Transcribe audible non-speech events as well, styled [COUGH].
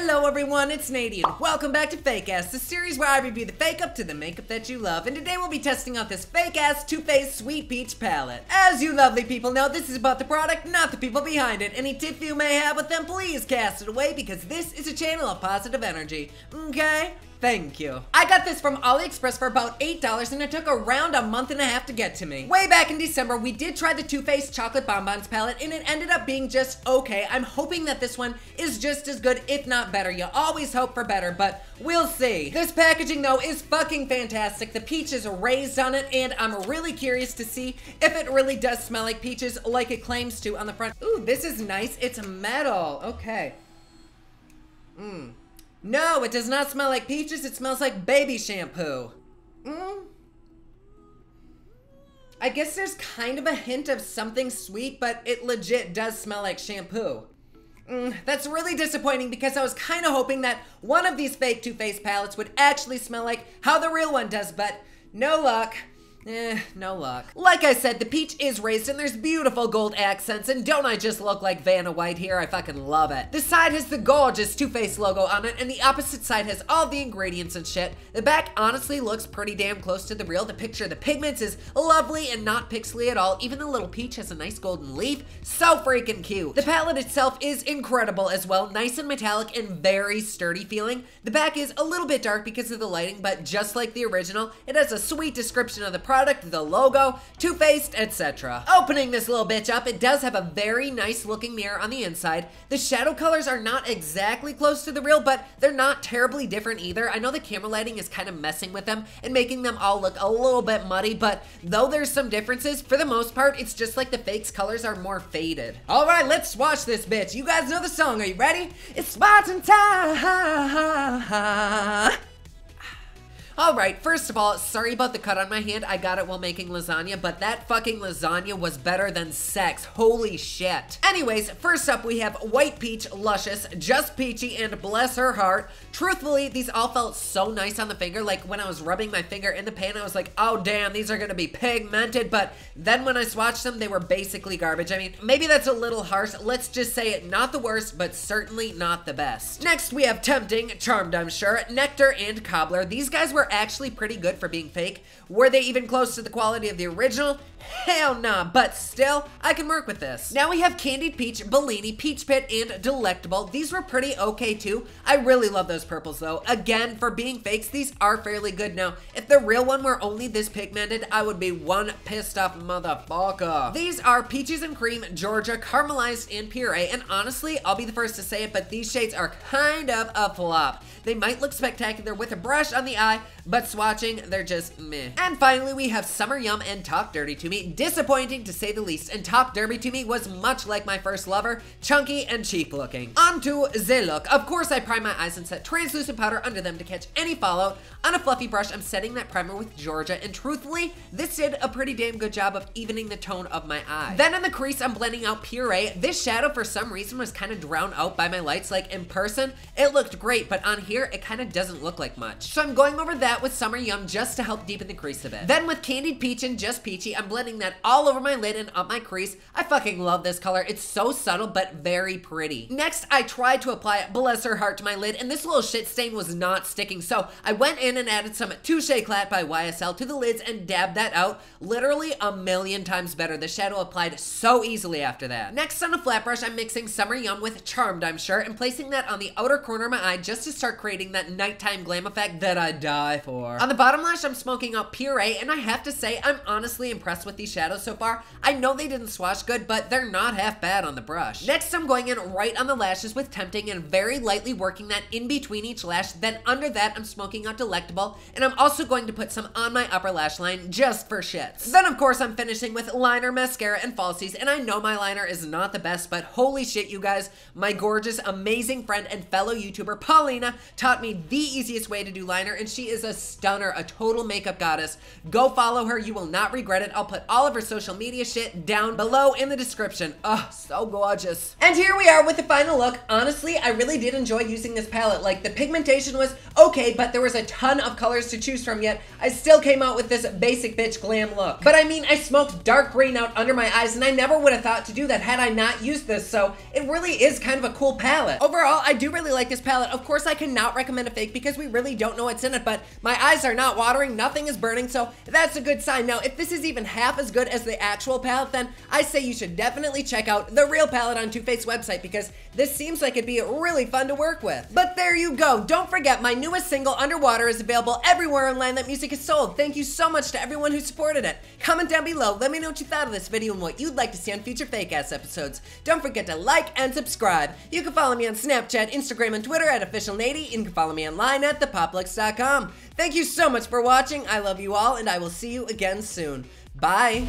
Hello everyone, it's Nadine. Welcome back to Fake Ass, the series where I review the fake up to the makeup that you love. And today we'll be testing out this fake ass Too Faced Sweet Peach palette. As you lovely people know, this is about the product, not the people behind it. Any tiff you may have with them, please cast it away because this is a channel of positive energy. Okay? Thank you. I got this from AliExpress for about $8 and it took around a month and a half to get to me. Way back in December, we did try the Too Faced Chocolate Bonbons palette and it ended up being just okay. I'm hoping that this one is just as good, if not better. You always hope for better, but we'll see. This packaging though is fucking fantastic. The peach is raised on it and I'm really curious to see if it really does smell like peaches like it claims to on the front. Ooh, this is nice. It's metal. Okay. Mmm. No, it does not smell like peaches. It smells like baby shampoo. Mm. I guess there's kind of a hint of something sweet, but it legit does smell like shampoo. Mm, that's really disappointing because I was kind of hoping that one of these fake Too Faced palettes would actually smell like how the real one does, but no luck. Eh, no luck. Like I said, the peach is raised and there's beautiful gold accents and don't I just look like Vanna White here? I fucking love it. The side has the gorgeous Too Faced logo on it and the opposite side has all the ingredients and shit. The back honestly looks pretty damn close to the real. The picture of the pigments is lovely and not pixely at all. Even the little peach has a nice golden leaf. So freaking cute. The palette itself is incredible as well. Nice and metallic and very sturdy feeling. The back is a little bit dark because of the lighting, but just like the original, it has a sweet description of the product product, the logo, Too Faced, etc. Opening this little bitch up, it does have a very nice looking mirror on the inside. The shadow colors are not exactly close to the real, but they're not terribly different either. I know the camera lighting is kind of messing with them and making them all look a little bit muddy, but though there's some differences, for the most part, it's just like the fakes colors are more faded. All right, let's watch this bitch. You guys know the song. Are you ready? It's Spartan time. [LAUGHS] All right, first of all, sorry about the cut on my hand. I got it while making lasagna, but that fucking lasagna was better than sex. Holy shit. Anyways, first up we have White Peach, Luscious, Just Peachy, and Bless Her Heart. Truthfully, these all felt so nice on the finger. Like when I was rubbing my finger in the pan, I was like, oh damn, these are gonna be pigmented. But then when I swatched them, they were basically garbage. I mean, maybe that's a little harsh. Let's just say it, not the worst, but certainly not the best. Next, we have Tempting, Charmed, I'm sure, Nectar, and Cobbler. These guys were actually pretty good for being fake. Were they even close to the quality of the original? Hell nah, but still, I can work with this. Now we have Candied Peach, Bellini, Peach Pit, and Delectable. These were pretty okay too. I really love those purples though. Again, for being fakes, these are fairly good. Now, if the real one were only this pigmented, I would be one pissed off motherfucker. These are Peaches and Cream, Georgia, Caramelized, and Puree, and honestly, I'll be the first to say it, but these shades are kind of a flop. They might look spectacular with a brush on the eye, but swatching, they're just meh. And finally, we have Summer Yum and Talk Dirty to Me. Disappointing to say the least, and Talk Dirty to Me was much like my first lover, chunky and cheap looking. On to the look. Of course, I prime my eyes and set translucent powder under them to catch any fallout. On a fluffy brush, I'm setting that primer with Georgia, and truthfully, this did a pretty damn good job of evening the tone of my eye. Then in the crease, I'm blending out Puree. This shadow, for some reason, was kind of drowned out by my lights. Like, in person, it looked great, but on here, it kind of doesn't look like much. So I'm going over that with Summer Yum just to help deepen the crease a bit. Then with Candied Peach and Just Peachy, I'm blending that all over my lid and up my crease. I fucking love this color. It's so subtle, but very pretty. Next, I tried to apply Bless Her Heart to my lid, and this little shit stain was not sticking. So I went in and added some Touche Eclat by YSL to the lids and dabbed that out. Literally a million times better. The shadow applied so easily after that. Next, on a flat brush, I'm mixing Summer Yum with Charmed, I'm sure, and placing that on the outer corner of my eye just to start creating that nighttime glam effect that I die for. On the bottom lash, I'm smoking out Puree, and I have to say, I'm honestly impressed with these shadows so far. I know they didn't swatch good, but they're not half bad on the brush. Next, I'm going in right on the lashes with Tempting and very lightly working that in between each lash. Then under that, I'm smoking out Delectable, and I'm also going to put some on my upper lash line just for shits. Then, of course, I'm finishing with liner, mascara, and falsies, and I know my liner is not the best, but holy shit, you guys, my gorgeous, amazing friend and fellow YouTuber, Paulina, taught me the easiest way to do liner, and she is a stunner, a total makeup goddess. Go follow her. You will not regret it. I'll put all of her social media shit down below in the description. Oh, so gorgeous. And here we are with the final look. Honestly, I really did enjoy using this palette. Like, the pigmentation was okay, but there was a ton of colors to choose from yet. I still came out with this basic bitch glam look. But I mean, I smoked dark green out under my eyes, and I never would have thought to do that had I not used this, so it really is kind of a cool palette. Overall, I do really like this palette. Of course, I cannot recommend a fake because we really don't know what's in it, but my eyes are not watering, nothing is burning, so that's a good sign. Now, if this is even half as good as the actual palette, then I say you should definitely check out the real palette on Too Faced website because this seems like it'd be really fun to work with. But there you go. Don't forget, my newest single, Underwater, is available everywhere online that music is sold. Thank you so much to everyone who supported it. Comment down below, let me know what you thought of this video and what you'd like to see on future Fake Ass episodes. Don't forget to like and subscribe. You can follow me on Snapchat, Instagram, and Twitter at OfficialNadi, and you can follow me online at thepopluxe.com. Thank you so much for watching. I love you all, and I will see you again soon. Bye.